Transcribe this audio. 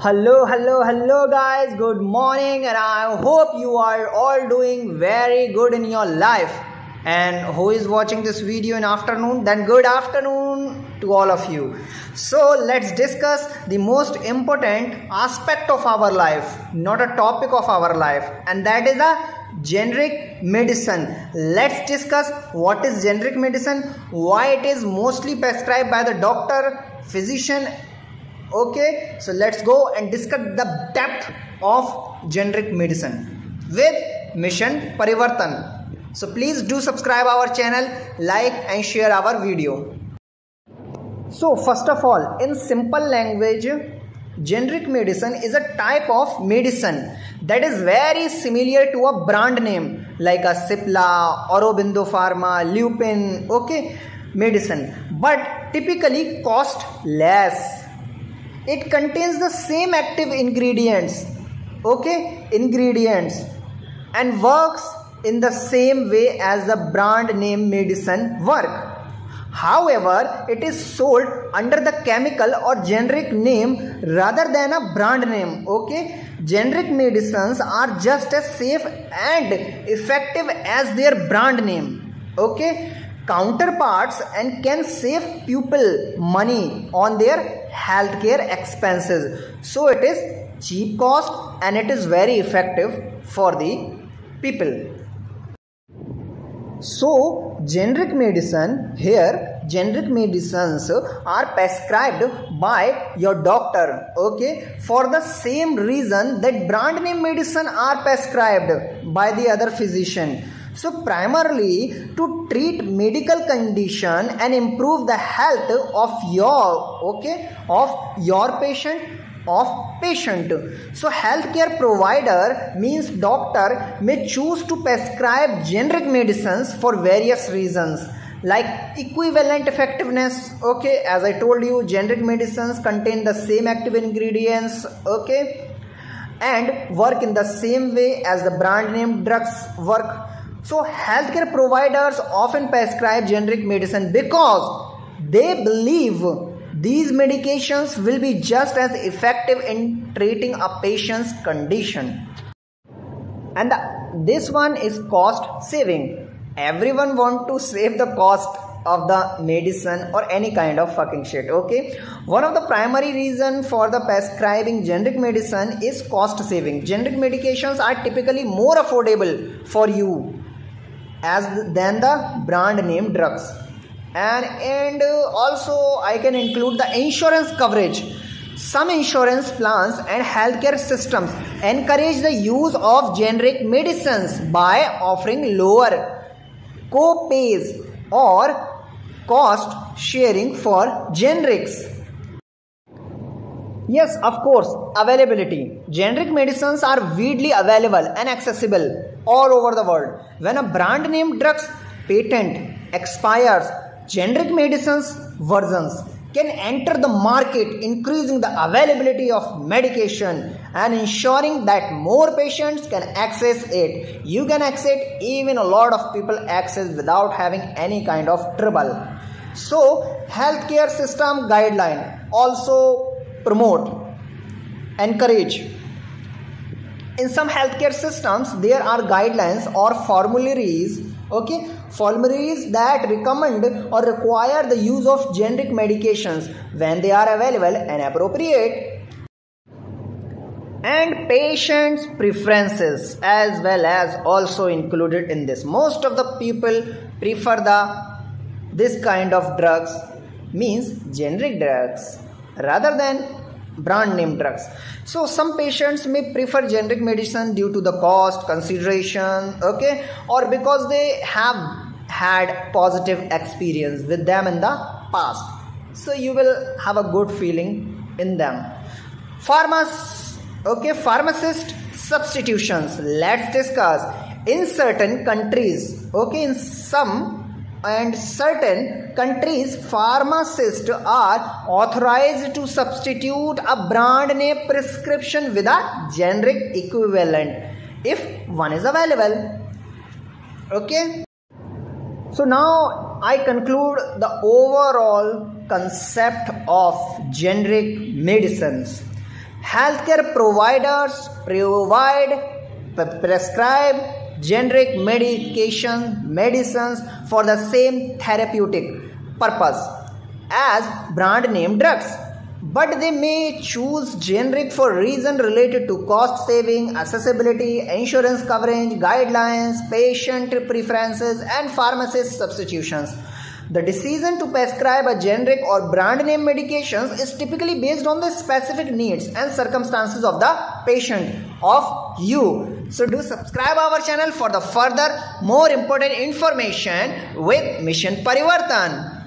Hello, hello, hello, guys. Good morning, and I hope you are all doing very good in your life. And who is watching this video in afternoon? Then good afternoon to all of you. So let's discuss the most important aspect of our life, not a topic of our life, and that is a generic medicine. Let's discuss what is generic medicine, why it is mostly prescribed by the doctor, physician, okay so let's go and discuss the depth of generic medicine with mission parivartan. So please do subscribe our channel like and share our video. So first of all in simple language generic medicine is a type of medicine that is very similar to a brand name like a Cipla, Aurobindo Pharma, Lupin, okay, medicine, but typically cost less it contains the same active ingredients okay ingredients and works in the same way as the brand name medicine work. However it is sold under the chemical or generic name rather than a brand name okay? Generic medicines are just as safe and effective as their brand name okay counterparts and can save people money on their healthcare expenses. So it is cheap cost and it is very effective for the people. So generic medicine here generic medicines are prescribed by your doctor okay? For the same reason that brand name medicine are prescribed by the other physician. So primarily to treat medical condition and improve the health of your okay of your patient of patient. So healthcare provider means doctor may choose to prescribe generic medicines for various reasons like equivalent effectiveness okay as i told you generic medicines contain the same active ingredients okay and work in the same way as the brand name drugs work so healthcare providers often prescribe generic medicine because they believe these medications will be just as effective in treating a patient's condition. And the, this one is cost saving. Everyone want to save the cost of the medicine or any kind of fucking shit okay? One of the primary reason for the prescribing generic medicine is cost saving. Generic medications are typically more affordable for you as than the brand name drugs. And and also i can include the insurance coverage. Some insurance plans and healthcare systems encourage the use of generic medicines by offering lower co-pays or cost sharing for generics Yes, of course, availability. Generic medicines are widely available and accessible all over the world. When a brand name drug's patent expires, generic medicines versions can enter the market, increasing the availability of medication and ensuring that more patients can access it. You can access even a lot of people access without having any kind of trouble. So, healthcare system guideline also promote, encourage. In some healthcare systems, there are guidelines or formularies, okay, formularies that recommend or require the use of generic medications when they are available and appropriate and patients preferences as well as also included in this most of the people prefer the this kind of drugs means generic drugs rather than brand name drugs. So some patients may prefer generic medicine due to the cost consideration, okay, or because they have had positive experience with them in the past. So you will have a good feeling in them. Pharmas, okay, pharmacist substitutions. Let's discuss. In certain countries, okay, in some and certain countries pharmacists are authorized to substitute a brand name prescription with a generic equivalent if one is available. Okay. So now i conclude the overall concept of generic medicines Healthcare providers provide prescribe generic medication medicines for the same therapeutic purpose as brand name drugs. But they may choose generic for reason related to cost saving accessibility insurance coverage guidelines patient preferences and pharmacist substitutions the decision to prescribe a generic or brand name medications is typically based on the specific needs and circumstances of the patient of you. So do subscribe our channel for the further more important information with Mission Parivartan.